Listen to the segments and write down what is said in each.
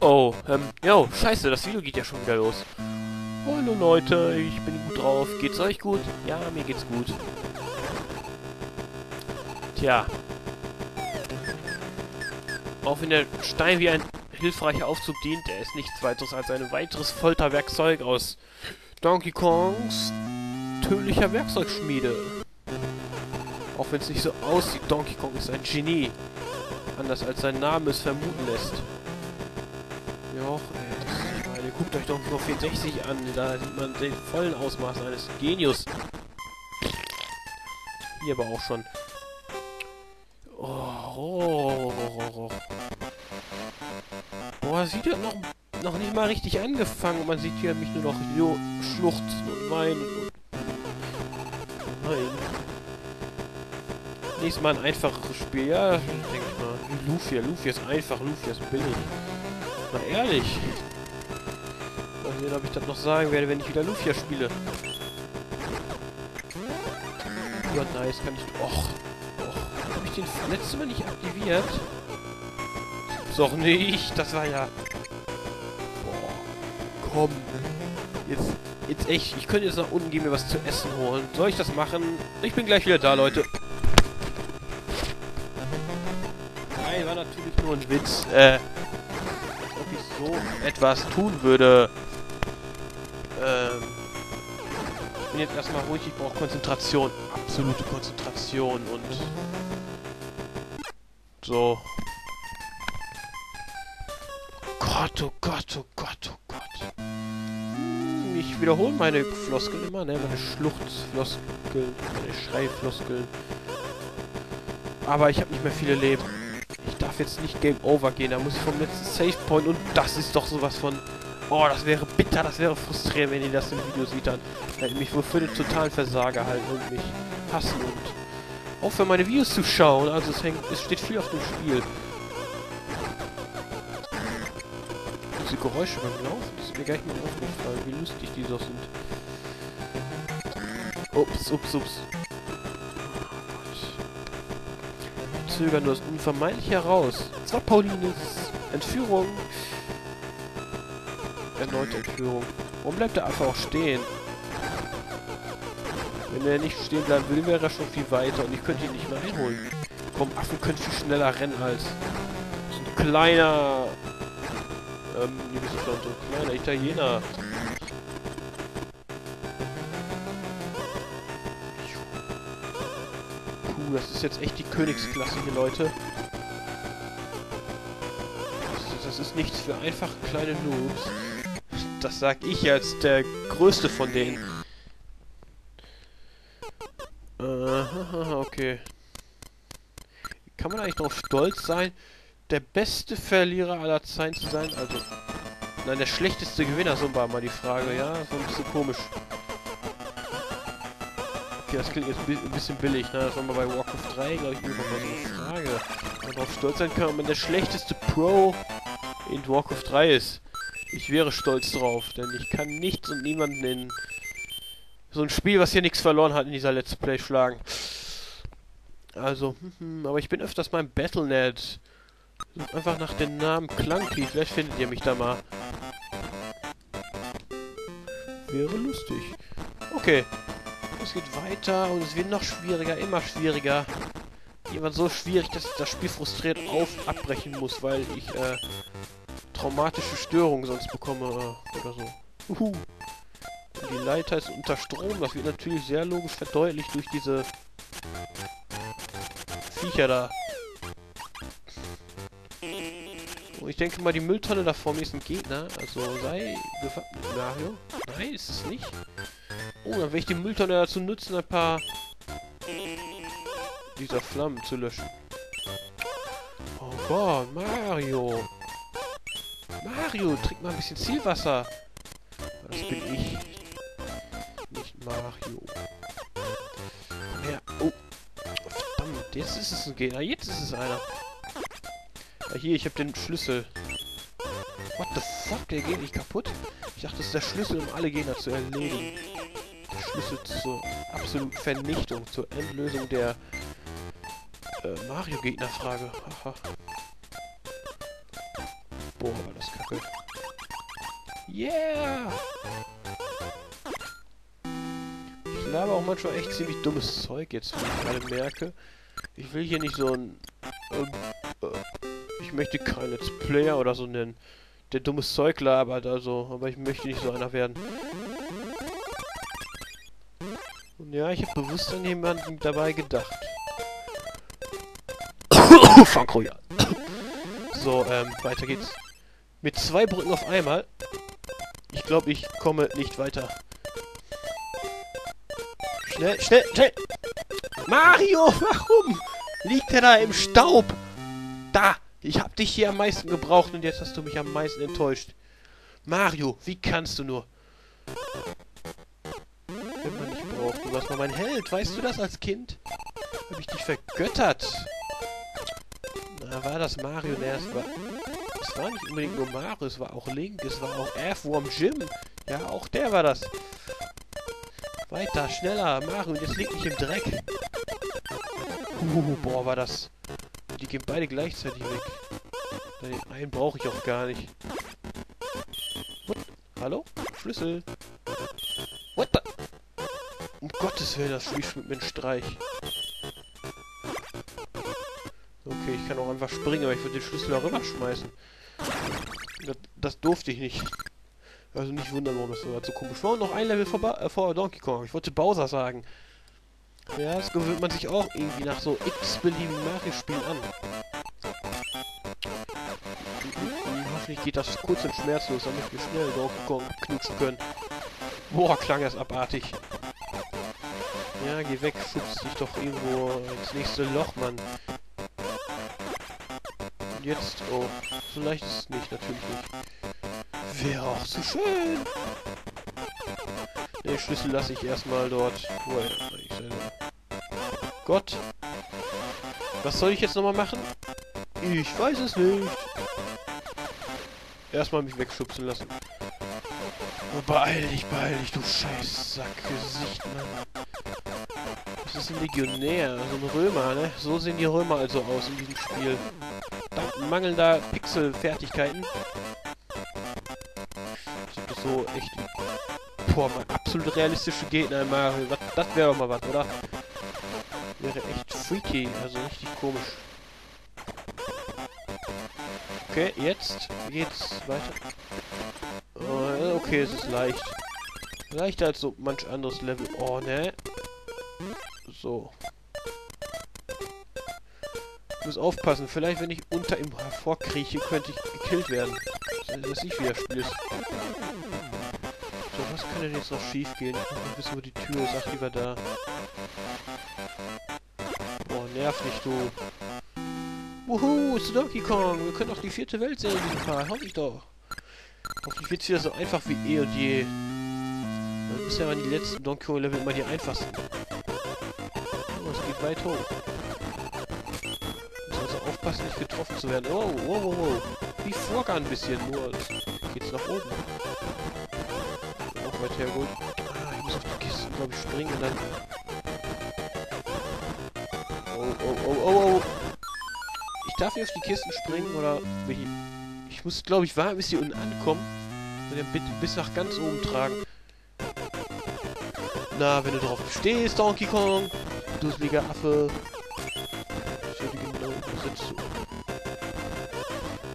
Oh, ähm, jo, scheiße, das Video geht ja schon wieder los. Hallo Leute, ich bin gut drauf. Geht's euch gut? Ja, mir geht's gut. Tja. Auch wenn der Stein wie ein hilfreicher Aufzug dient, er ist nichts weiteres als ein weiteres Folterwerkzeug aus Donkey Kongs tödlicher Werkzeugschmiede. Auch wenn es nicht so aussieht, Donkey Kong ist ein Genie. Anders als sein Name es vermuten lässt. Joch, ey, meine, guckt euch doch nur 64 an. Da sieht man den vollen Ausmaß eines Genius. Hier aber auch schon. Oh, oh, oh, oh, oh. Boah, sieht ja noch, noch nicht mal richtig angefangen. Man sieht hier mich nur noch jo, schluchzen und weinen. Und Nächstes Mal ein einfacheres Spiel. Ja, denke ich mal. Lufia. Lufia ist einfach. Lufia ist billig. Na ehrlich. Mal sehen, ob ich das noch sagen werde, wenn ich wieder Lufia spiele. Ja, nice. Kann ich... Och. Och. Habe ich den letzte Mal nicht aktiviert? Doch nicht. Das war ja... Boah. Komm. Jetzt... Jetzt echt. Ich könnte jetzt nach unten gehen, mir was zu essen holen. Soll ich das machen? Ich bin gleich wieder da, Leute. Ein Witz. Äh... Als ob ich so etwas tun würde. Ähm... Ich bin jetzt erstmal ruhig. Ich brauche Konzentration. Absolute Konzentration und... So. Gott, oh Gott, oh Gott, oh Gott. Ich wiederhole meine Floskeln immer, ne? Meine Schluchtfloskeln, meine Schreifloskeln. Aber ich habe nicht mehr viele Leben. Ich darf jetzt nicht Game Over gehen, da muss ich vom letzten Save Point und das ist doch sowas von... Oh, das wäre bitter, das wäre frustrierend, wenn ihr das im Video seht, dann hätte mich wohl für den totalen Versager halten und mich hassen und aufhören, meine Videos zu schauen. Also es hängt, es steht viel auf dem Spiel. Diese Geräusche beim Laufen, das ist mir nicht mehr aufgefallen, wie lustig die so sind. Ups, ups, ups. Ich zögere nur das unvermeidlich heraus. Es war Paulines Entführung. Erneute Entführung. Warum bleibt der Affe auch stehen? Wenn er nicht stehen bleiben will, wäre er schon viel weiter und ich könnte ihn nicht mehr einholen. Komm, Affen können viel schneller rennen als so ein kleiner... Ähm, wie bist du schon? So ein kleiner Italiener. Puh, das ist jetzt echt die Königsklasse hier, Leute. Das, das ist nichts für einfach kleine Noobs. Das sag ich als der größte von denen. Äh, okay. Kann man eigentlich darauf stolz sein, der beste Verlierer aller Zeiten zu sein? Also, nein, der schlechteste Gewinner, so war mal die Frage, ja? So ein bisschen komisch. Okay, das klingt jetzt ein bisschen billig, ne? Das war mal bei Warcraft 3, glaube ich, irgendwann mal so eine Frage. Man darauf stolz sein kann, wenn der schlechteste Pro in Warcraft 3 ist. Ich wäre stolz drauf, denn ich kann nichts und niemanden in so ein Spiel, was hier nichts verloren hat, in dieser Let's Play schlagen. Also, hm, aber ich bin öfters mal im Battlenet. Sucht einfach nach dem Namen Clunky, vielleicht findet ihr mich da mal. Wäre lustig. Okay. Es geht weiter und es wird noch schwieriger, immer schwieriger. Jemand so schwierig, dass ich das Spiel frustriert auf abbrechen muss, weil ich äh, traumatische Störungen sonst bekomme äh, oder so. Uhu. Die Leiter ist unter Strom. Das wird natürlich sehr logisch verdeutlicht durch diese Viecher da. Und ich denke mal, die Mülltonne da vor mir ist ein Gegner. Also sei gewappnet, Mario. Nein, ist es nicht. Oh, dann werde ich die Mülltonne dazu nutzen, ein paar dieser Flammen zu löschen. Oh Gott, Mario. Mario, trink mal ein bisschen Zielwasser. Das bin ich. Nicht Mario. Komm her. Oh. Verdammt, jetzt ist es ein Gegner. Jetzt ist es einer. Ja, hier, ich habe den Schlüssel. What the fuck? Der geht nicht kaputt? Ich dachte, das ist der Schlüssel, um alle Gegner zu erledigen. Schlüssel zur absoluten Vernichtung, zur Endlösung der Äh, Mario-Gegner-Frage. Boah, war das kacke. Yeah! Ich laber auch manchmal echt ziemlich dummes Zeug jetzt, wie ich gerade merke. Ich will hier nicht so ein... Ähm, äh, ich möchte kein Let's Player oder so nennen, der dummes Zeug labert, also, aber ich möchte nicht so einer werden. Ja, ich habe bewusst an jemanden dabei gedacht. Oh ja. So, ähm, weiter geht's. Mit zwei Brücken auf einmal. Ich glaube, ich komme nicht weiter. Schnell, schnell, schnell! Mario, warum? Liegt er da im Staub? Da! Ich hab dich hier am meisten gebraucht und jetzt hast du mich am meisten enttäuscht. Mario, wie kannst du nur? Du warst mal mein Held. Weißt du das als Kind? Hab ich dich vergöttert. Na, war das Mario? Ne, es war... Es war nicht unbedingt nur Mario, es war auch Link, es war auch Earthworm Jim. Ja, auch der war das. Weiter, schneller, Mario, jetzt leg mich im Dreck. Uh, boah, war das... Die gehen beide gleichzeitig weg. Den einen brauche ich auch gar nicht. Hallo? Schlüssel. Gottes Willen, das Spiel mit mir Streich. Okay, ich kann auch einfach springen, aber ich würde den Schlüssel auch rüberschmeißen. Das, das, durfte ich nicht. Also nicht wundern, warum das so, so komisch war. Und noch ein Level vor, ba äh, vor Donkey Kong. Ich wollte Bowser sagen. Ja, das gewöhnt man sich auch irgendwie nach so x-beliebigen Mario-Spielen an. Hoffentlich geht das kurz und schmerzlos, damit wir schnell Donkey Kong knutschen können. Boah, klang das abartig. Ja, geh weg, schubst dich doch irgendwo ins nächste Loch, Mann. Und jetzt, oh, so leicht ist es nicht, natürlich nicht. Wäre auch so schön. Den Schlüssel lasse ich erstmal dort, wo er Gott. Was soll ich jetzt nochmal machen? Ich weiß es nicht. Erstmal mich wegschubsen lassen. Oh, beeil dich, beeil dich, du scheiß Sackgesicht, Mann. Das ist ein Legionär, so ein Römer, ne? So sehen die Römer also aus in diesem Spiel. Dank mangelnder Pixelfertigkeiten. Sind das so echt... Boah, mal absolut realistische Gegner in Mario. Das, das wäre doch mal was, oder? Wäre echt freaky, also richtig komisch. Okay, jetzt geht's weiter. Oh, okay, es ist leicht. Leichter als so manch anderes Level. Oh, ne? So. Ich muss aufpassen. Vielleicht, wenn ich unter ihm hervorkrieche, könnte ich gekillt werden. Dass ich wieder spiele. So, was kann denn jetzt noch schief gehen? Ich wissen, wo die Tür ist. Ach, die da. Boah, nerv nicht, du. Wuhu, ist Donkey Kong. Wir können auch die vierte Welt sehen in diesem Fall. Hoffe ich doch. Hoffentlich es wieder so einfach wie eh und je. Bisher waren die letzten Donkey Kong Level immer die einfachsten. Oh, geht weit hoch. Muss also aufpassen, nicht getroffen zu werden. Oh, wow, wow, wow. Wie vorher ein bisschen, nur geht's nach oben. Auch weit hergeholt. Ah, ich muss auf die Kisten, glaube ich, springen und dann... Oh, oh, oh, oh, oh. Ich darf hier auf die Kisten springen, oder... Ich muss, glaube ich, warten, bis die unten ankommen. Und dann bis nach ganz oben tragen. Na, wenn du drauf stehst, Donkey Kong. Du dusseliger Affe.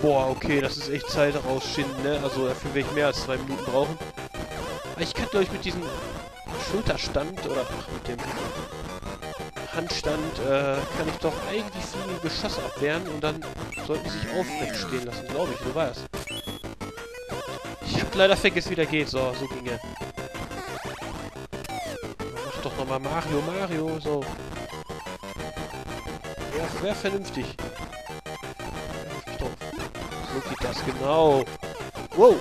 Boah, okay, das ist echt Zeit rausschinden, ne? Also dafür werde ich mehr als zwei Minuten brauchen. Aber ich kann, ich, mit diesem Schulterstand oder ach, mit dem Handstand äh, kann ich doch eigentlich viele Geschosse abwehren und dann sollten sie sich aufrecht stehen lassen, glaube ich. War es. Ich habe leider vergessen, wie der geht. So, so ging er. Nochmal Mario, Mario, so. Ja, wäre vernünftig. So geht das, genau. Wow.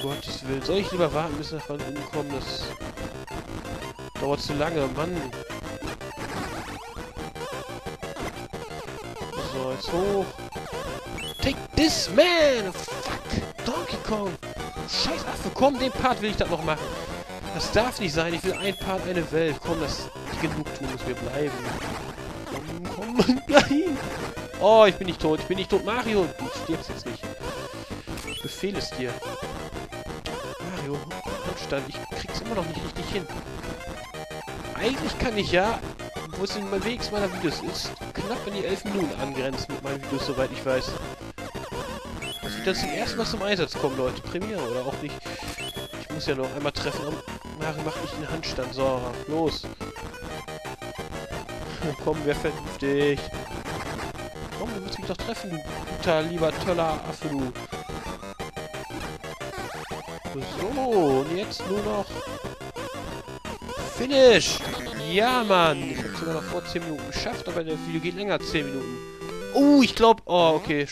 Gottes Willen. Soll ich lieber warten, bis wir von unten kommen? Das dauert zu lange. Mann. So, jetzt hoch. Take this, man! Fuck! Donkey Kong! Scheiß Affe, komm, den Part will ich dann noch machen. Das darf nicht sein. Ich will ein Part, eine Welt. Komm, das Genugtuung muss mir bleiben. Komm, komm, nein. Oh, ich bin nicht tot. Ich bin nicht tot. Mario, du stirbst jetzt nicht. Ich befehle es dir. Mario, Handstand. Ich krieg's immer noch nicht richtig hin. Eigentlich kann ich ja, wo es in meinem Weg meiner Videos ist, knapp an die 11 Minuten angrenzen mit meinen Videos, soweit ich weiß. Das zum ersten Mal zum Einsatz kommen, Leute. Premiere oder auch nicht. Ich muss ja noch einmal treffen. Mario macht nicht einen Handstand. So, los. Komm, wer vernünftig. Komm, du musst mich doch treffen, du guter, lieber, toller Affe, du. So, und jetzt nur noch... Finish! Ja, Mann! Ich hab's sogar noch vor 10 Minuten geschafft, aber der Video geht länger 10 Minuten. Oh, ich glaube... Oh, okay.